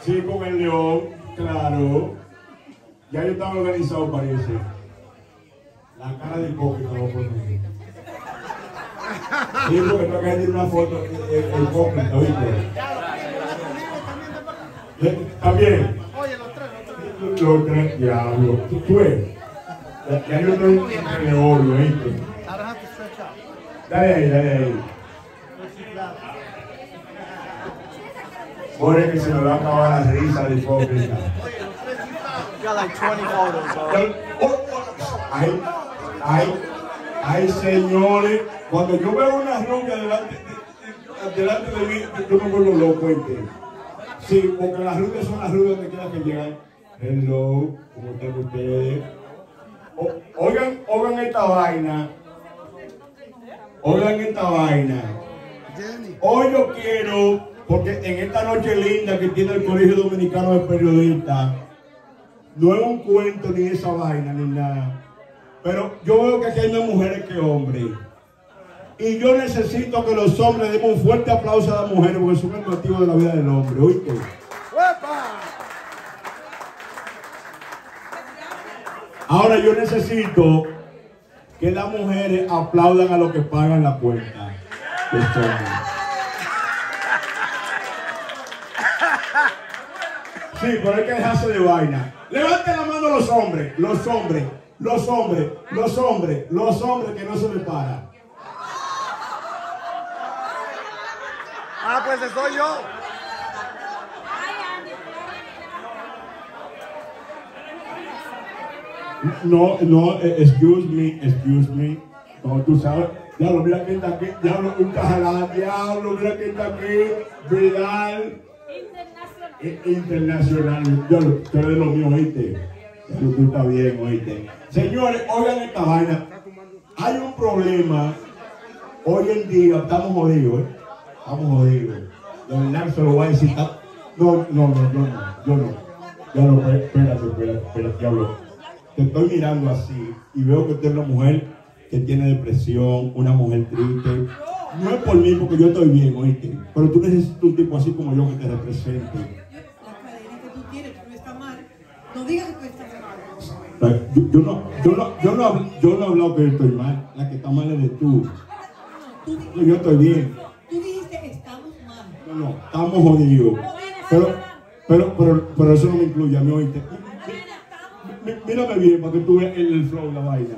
sí, con el león, claro. Ya yo estaba organizado, parece. La cara de hipócrita lo poner. Sí, porque tengo que pedir una foto, el, el hipócrita, ¿oíste? Eh, También. Los tres, diablo. Tú, tú ves. Ya, yo estoy entre oro, ¿oíste? Dale ahí, dale ahí. Pobre que se me va a acabar la risa de hipócrita. Got like 20 photos. Ay, ay, ay, señores, cuando yo veo una rubia delante de, delante de mí, yo me vuelvo loco, ¿oíste? Sí, porque las rubias son las rubias donde quiera que llegan. Hello, ¿cómo están ustedes? Oigan, oigan esta vaina. Oigan esta vaina. Hoy yo quiero, porque en esta noche linda que tiene el Colegio Dominicano de Periodistas, no es un cuento ni esa vaina ni nada. Pero yo veo que aquí hay más mujeres que hombres. Y yo necesito que los hombres den un fuerte aplauso a las mujeres porque son el motivo de la vida del hombre. ¿Oíste? Ahora yo necesito que las mujeres aplaudan a los que pagan la cuenta. Sí, pero hay que dejarse de vaina. Levanten la mano los hombres, los hombres, los hombres, los hombres, los hombres que no se me paran. Ah, pues soy yo. No, no, eh, excuse me, excuse me. No, tú sabes. Diablo, mira quién está aquí. Diablo, un cajalán. Diablo, mira quién está aquí. Vidal. I- Internacional. Diablo, tú eres de lo mío, oíste. Diablo, tú estás bien, oíste. Señores, oigan esta vaina. Hay un problema. Hoy en día estamos jodidos, ¿eh? Estamos jodidos. De verdad se lo voy a decir. No, no, no, yo no. Yo no. Diablo, espérate, espérate, espérate, diablo te estoy mirando así y veo que usted es una mujer que tiene depresión, una mujer triste. No es por mí porque yo estoy bien, oíste. Pero tú necesitas un tipo así como yo que te represente. La cadena que tú tienes, tú no estás mal. No digas que tú estás mal. Yo, yo no, yo, no, yo, no, yo no he hablado que yo estoy mal. La que está mal eres tú. Yo, yo estoy bien. Tú dijiste estamos mal. No, no, estamos jodidos. Pero, pero, pero, pero eso no me incluye a mí, oíste. Mí- Mírame bien para que tú veas el, el flow, la vaina.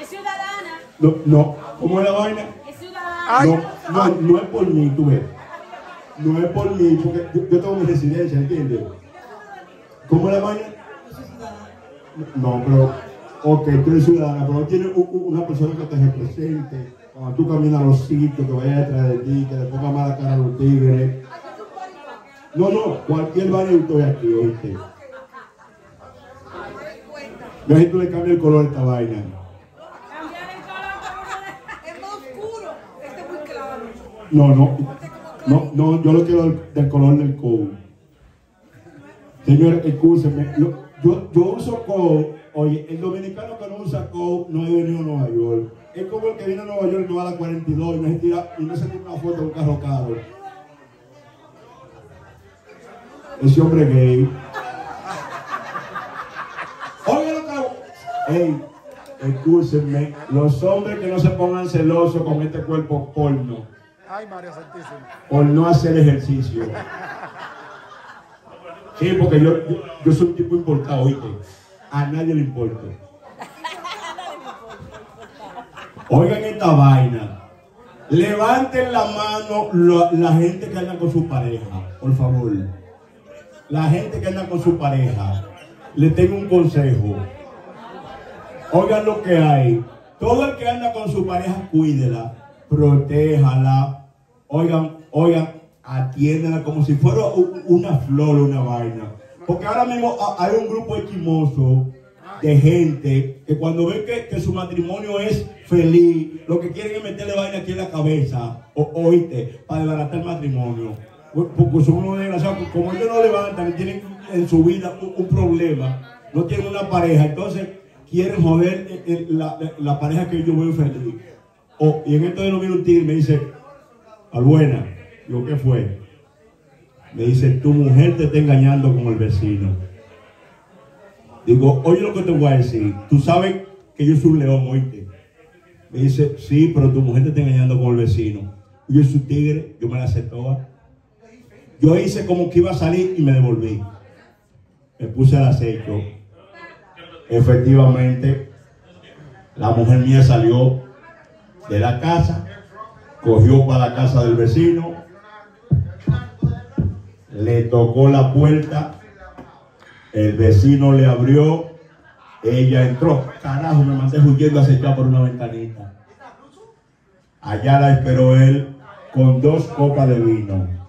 Es ciudadana. No, no, ¿cómo es la vaina? Es ciudadana. No, no, no es por mí, tú ves. No es por mí, porque yo, yo tengo mi residencia, ¿entiendes? ¿Cómo es la vaina? No, pero, ok, tú eres ciudadana, pero no tienes una persona que te represente. Cuando tú caminas a los sitios, que vaya detrás de ti, que le ponga mala cara a los tigres. No, no, cualquier yo estoy aquí, oíste. Yo si tú le cambias el color a esta vaina. Es más oscuro. Este es muy claro. No, no, no, no, yo lo quiero del, color del codo. Señores, escúchenme, lo- yo, yo uso codo, oye, el dominicano que no usa codo no ha venido a Nueva York. Es como el que viene a Nueva York y no va a la 42 y no se tira, y no se tira una foto de un carro caro. Ese hombre gay. Oye lo que. Ey, escúchenme, los hombres que no se pongan celosos con este cuerpo porno Ay, María Santísima. por no hacer ejercicio. Sí, porque yo, yo, yo soy un tipo importado, oíste. A nadie le importa. Oigan esta vaina. Levanten la mano lo- la gente que anda con su pareja, por favor. La gente que anda con su pareja. Le tengo un consejo. Oigan lo que hay. Todo el que anda con su pareja, cuídela, protéjala. Oigan, oigan, atiéndela como si fuera una flor, una vaina. Porque ahora mismo ha- hay un grupo equimoso de gente que cuando ven que, que su matrimonio es feliz, lo que quieren es meterle vaina aquí en la cabeza, o, oíste, para desbaratar el matrimonio. Pues, Porque son unos desgraciados, como ellos no levantan, tienen en su vida un, problema, no tienen una pareja, entonces quieren joder eh, eh, la, la- pareja que ellos ven feliz. O- y en esto de no y me dice, Albuena, digo, ¿qué fue? Me dice, tu mujer te está engañando con el vecino. Digo, oye lo que te voy a decir. Tú sabes que yo soy un león, oíste. Me dice, sí, pero tu mujer te está engañando con el vecino. Yo soy un tigre, yo me la sé toda. Yo hice como que iba a salir y me devolví. Me puse al acecho. Efectivamente, la mujer mía salió de la casa, cogió para la casa del vecino, le tocó la puerta, el vecino le abrió, ella entró. Carajo, me mandé huyendo acechado por una ventanita. Allá la esperó él con dos copas de vino.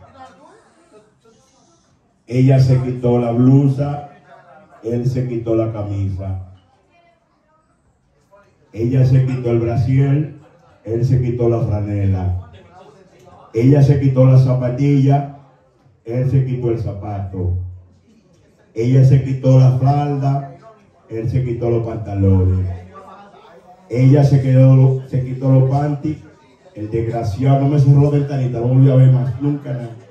Ella se quitó la blusa, él se quitó la camisa. Ella se quitó el brasier, él se quitó la franela. Ella se quitó la zapatilla, él se quitó el zapato. Ella se quitó la falda, él se quitó los pantalones. Ella se, quedó, se quitó los panties, el desgraciado no me cerró ventanita, no volvió a ver más, nunca nada.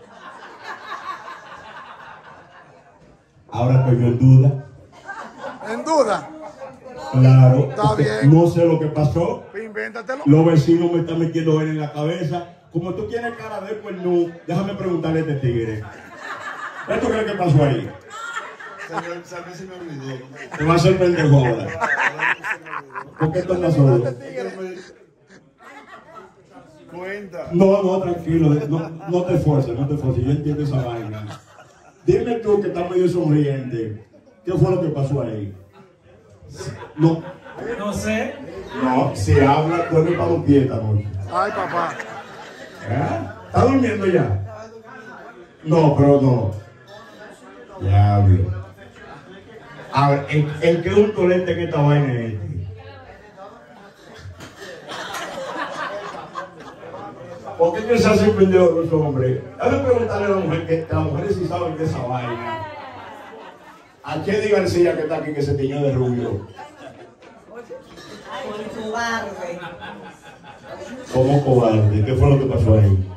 Ahora estoy yo en duda. En duda. Claro, Está bien. no sé lo que pasó. Invéntatelo. Los vecinos me están metiendo en la cabeza. Como tú tienes cara de pues no, déjame preguntarle a este tigre. ¿Esto crees que pasó ahí? Señor, a mí se me olvidó. Te va a sorprender joda. ¿Por qué estás solo? Cuenta. No, no, tranquilo. No, no te esfuerces, no te esfuerces. Yo entiendo esa vaina. Dime tú que estás medio sonriente. ¿Qué fue lo que pasó ahí? No, No sé. no, si habla, duerme para los pies esta noche. Ay, papá. ¿Eh? ¿Está durmiendo ya? No, pero no. Diablo. A ver, el, el que es un tolete en esta vaina es este. ¿Por qué que se hace pendejo los hombres? Que preguntarle a la mujer que, que las mujeres sí saben de esa vaina. ¿A qué diga García que está aquí que se tiñó de rubio? Por cobarde. ¿Cómo cobarde? ¿Qué fue lo que pasó ahí?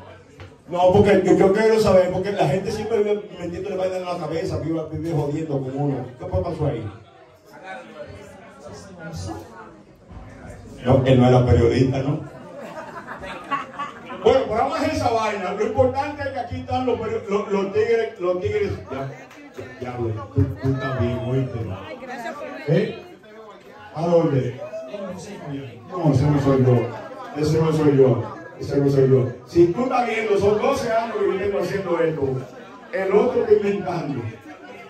No, porque yo, yo quiero saber, porque la gente siempre vive metiéndole vaina en la cabeza, vive, vive jodiendo con uno. ¿Qué pasó ahí? No, él no era periodista, ¿no? Bueno, pero vamos hacer esa vaina. Lo importante es que aquí están los, los, los tigres, los tigres. Ya, ya, güey, tú, tú bien, oíste. ¿Eh? ¿A dónde? No, ese no soy yo. Ese no soy yo. Ese no soy yo. Si tú estás viendo, son 12 años que vengo haciendo esto. El otro está inventando.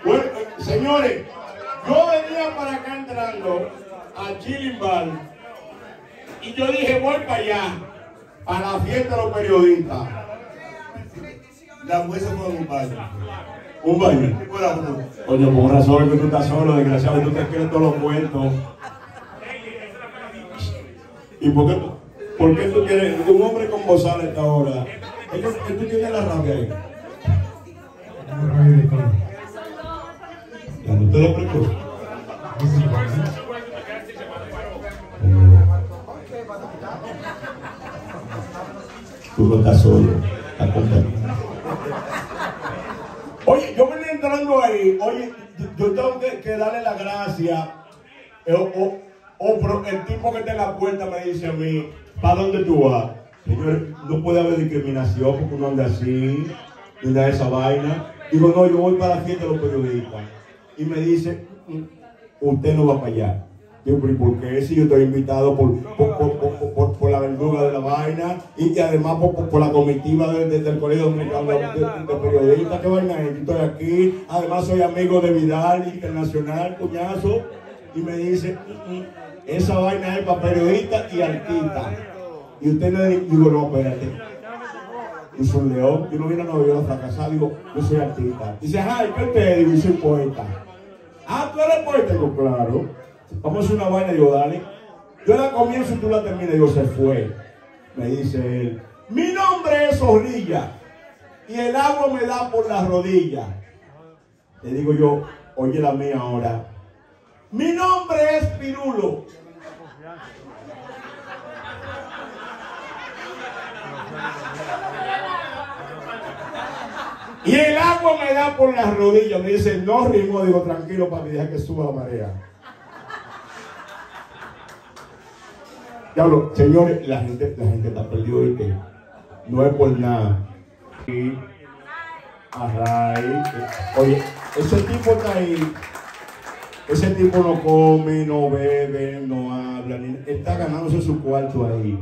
Bueno, eh, señores, yo venía para acá entrando a Chilimbal y yo dije, voy para allá, para la fiesta de los periodistas. La mujer se fue a un baño. ¿Un baño? Oye, por razón que tú estás solo, desgraciado, tú te quieres todos los cuentos. ¿Y por qué, tú- por qué tú tienes un hombre con bozal a esta hora? ¿Es que, que tú tienes la rabia ahí? Cuando usted lo precoz. Tú no estás solo. Oye, yo venía entrando ahí, oye, yo tengo que, darle la gracia. eh, O, o el tipo que está en la puerta me dice a mí, ¿para dónde tú vas? Señor, no puede haber discriminación porque uno anda así, ni de esa vaina. Digo, no, yo voy para la fiesta de los periodistas. Y me dice, "Mm, usted no va para allá. Digo, pero ¿y por qué? Si yo estoy invitado por, por, por- por- la verduga de la vaina y, y además por, por- por la comitiva de- de- del Colegio Dominicano de, de- Periodistas. ¿Qué vaina es? Yo estoy aquí. Además soy amigo de Vidal Internacional, cuñazo. Y me dice, "Mm, mm, esa vaina es para periodistas y artistas. Y usted le digo, no, espérate. Yo soy un león, yo no vine a Nueva York a fracasar, digo, yo soy artista. Dice, ay, ¿qué te digo? Yo soy poeta. Ah, tú eres poeta, digo, claro. Vamos a hacer una vaina, digo, dale. Yo la comienzo y tú la terminas, digo, se fue. Me dice él, mi nombre es Zorrilla y el agua me da por las rodillas. Le digo yo, oye la mía ahora. Mi nombre es Pirulo. Y el agua me da por las rodillas. Me dice, no ritmo. Digo, tranquilo, papi, deja que suba la marea. Diablo, señores, la gente, la gente está perdida ¿oíste? No es por nada. Y oye, ese tipo está ahí. Ese tipo no come, no bebe, no habla. Ni, está ganándose su cuarto ahí.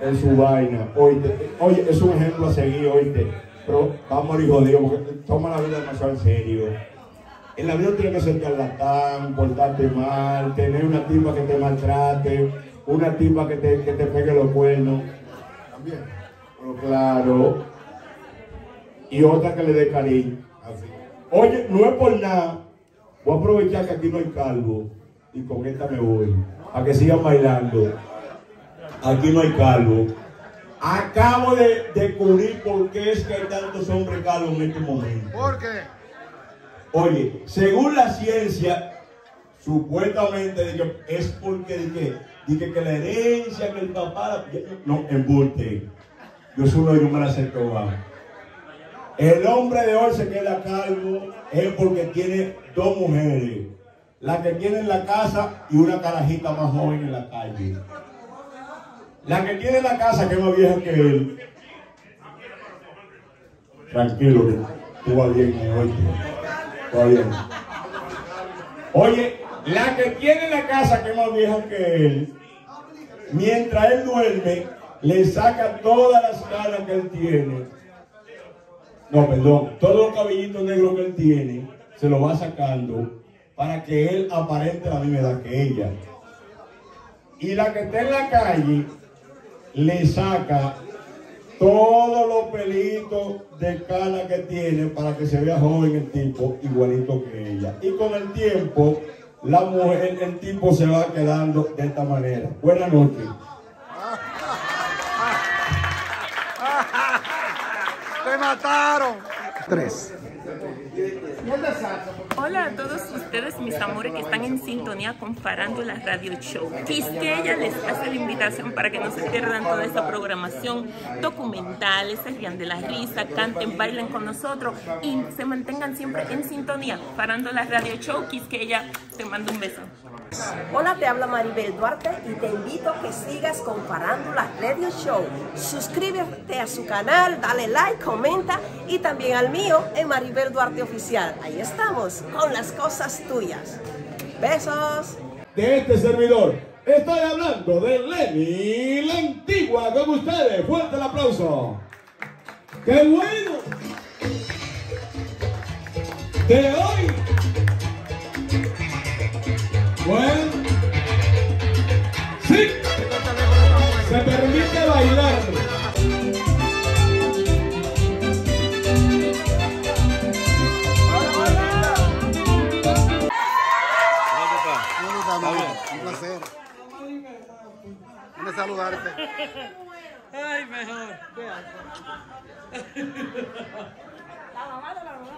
En su vaina. Oye, es un ejemplo a seguir, oíste. Pero vamos a jodido porque toma la vida demasiado en serio. En la vida tiene que ser charlatán, portarte mal, tener una tipa que te maltrate, una tipa que te, que te pegue los cuernos. También. Pero claro. Y otra que le dé cariño. Oye, no es por nada. Voy a aprovechar que aquí no hay calvo. Y con esta me voy. A que sigan bailando. Aquí no hay calvo. Acabo de descubrir por qué es que hay tantos hombres calvos en este momento. ¿Por qué? Oye, según la ciencia, supuestamente es porque de que, de que, la herencia, que el papá, no, embuste. Yo soy uno y no me la toda. El hombre de hoy se queda calvo es porque tiene dos mujeres. La que tiene en la casa y una carajita más joven en la calle. La que tiene en la casa que es más vieja que él. Tranquilo, tú vas bien, oye. Está bien. Oye, la que tiene en la casa que es más vieja que él, mientras él duerme, le saca todas las canas que él tiene. No, perdón, todos los cabellitos negros que él tiene, se lo va sacando para que él aparente la misma edad que ella. Y la que está en la calle, le saca todos los pelitos de cana que tiene para que se vea joven el tipo, igualito que ella. Y con el tiempo, la mujer, el tipo se va quedando de esta manera. Buenas noches. ¡Te mataron! Tres. Hola a todos ustedes, mis amores, que están en sintonía con Farándula Radio Show. Quisqueya les hace la invitación para que no se pierdan toda esta programación documentales, se rían de la risa, canten, bailen con nosotros y se mantengan siempre en sintonía. Farándula Radio Show, Quisqueya, te mando un beso. Hola, te habla Maribel Duarte y te invito a que sigas con Farándula Radio Show. Suscríbete a su canal, dale like, comenta y también al mío en Maribel Duarte Oficial. Ahí estamos con las cosas tuyas. Besos. de este servidor. Estoy hablando de Lenny la Antigua con ustedes. Fuerte el aplauso. ¡Qué bueno! De hoy. Bueno. Sí. Se permite bailar. Un placer. Ay, mejor. La mamá de la mamá.